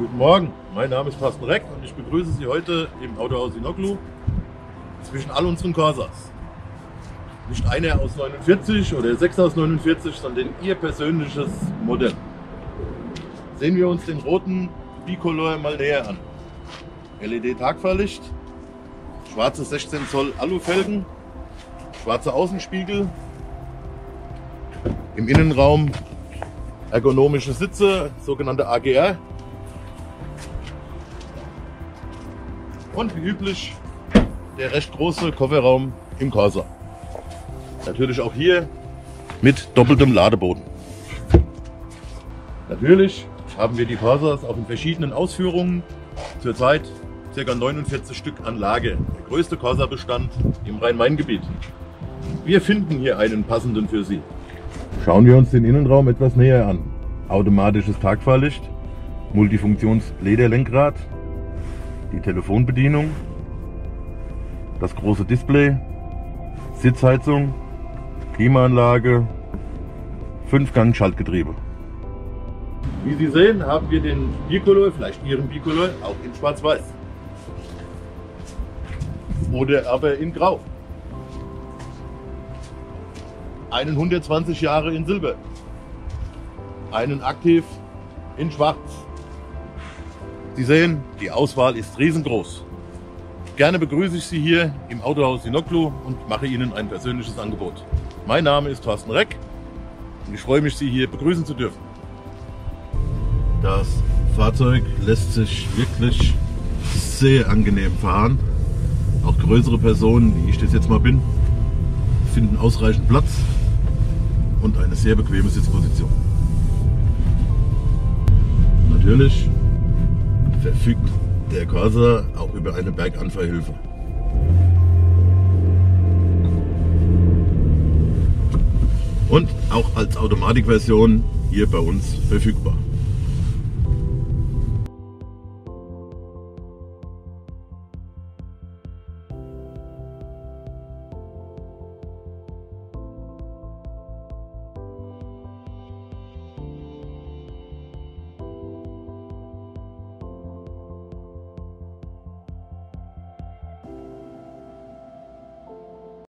Guten Morgen, mein Name ist Carsten Reck und ich begrüße Sie heute im Autohaus Inoglu zwischen all unseren Corsas. Nicht einer aus 49 oder sechs aus 49, sondern Ihr persönliches Modell. Sehen wir uns den roten Bicolor mal näher an. LED-Tagfahrlicht, schwarze 16 Zoll Alufelgen, schwarze Außenspiegel, im Innenraum ergonomische Sitze, sogenannte AGR. Und wie üblich der recht große Kofferraum im Corsa. Natürlich auch hier mit doppeltem Ladeboden. Natürlich haben wir die Corsas auch in verschiedenen Ausführungen. Zurzeit ca. 49 Stück Anlage. Der größte Corsa-Bestand im Rhein-Main-Gebiet. Wir finden hier einen passenden für Sie. Schauen wir uns den Innenraum etwas näher an. Automatisches Tagfahrlicht, Multifunktions-Lederlenkrad, die Telefonbedienung, das große Display, Sitzheizung, Klimaanlage, 5-Gang-Schaltgetriebe. Wie Sie sehen, haben wir den Bicolor, vielleicht Ihren Bicolor, auch in Schwarz-Weiß. Oder aber in Grau. Einen 120 Jahre in Silber. Einen aktiv in Schwarz. Sie sehen, die Auswahl ist riesengroß. Gerne begrüße ich Sie hier im Autohaus Sinoklu und mache Ihnen ein persönliches Angebot. Mein Name ist Thorsten Reck und ich freue mich, Sie hier begrüßen zu dürfen. Das Fahrzeug lässt sich wirklich sehr angenehm fahren. Auch größere Personen, wie ich das jetzt mal bin, finden ausreichend Platz und eine sehr bequeme Sitzposition. Natürlich verfügt der Corsa auch über eine Berganfahrhilfe. Und auch als Automatikversion hier bei uns verfügbar.